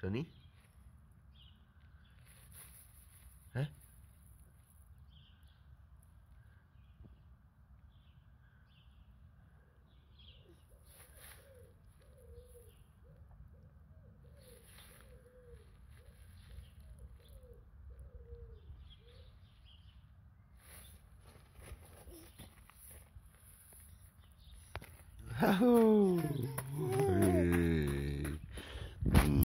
Sonny? Hä? Oh.